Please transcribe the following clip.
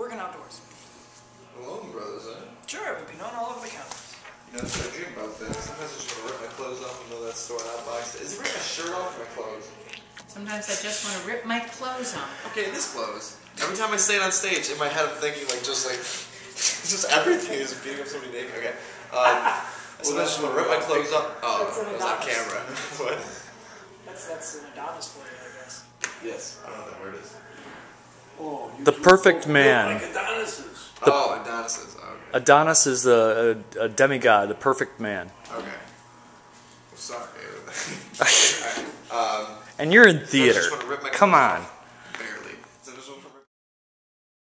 working outdoors. Loman Brothers, huh? Sure, we've been known all over the county. You know, that's what I dream about that. Sometimes I just want to rip my clothes off and know that store out box. Is it rip my shirt off my clothes? Sometimes I just want to rip my clothes off. Okay, this clothes. Every time I stand on stage, in my head I'm thinking like just like just everything is beating up somebody naked. Okay. Um, I sometimes just want to rip my clothes off. Oh, That's an it was on camera. what? That's that's an Adonis for you, I guess. Yes. I don't know what that word is. You The perfect man. Like Adonis's. oh, Adonis's. Oh, okay. Adonis is a, a, a demigod, the perfect man. Okay. Well, sorry. Alright, um, And you're in I just theater. wanna rip my Come on. off.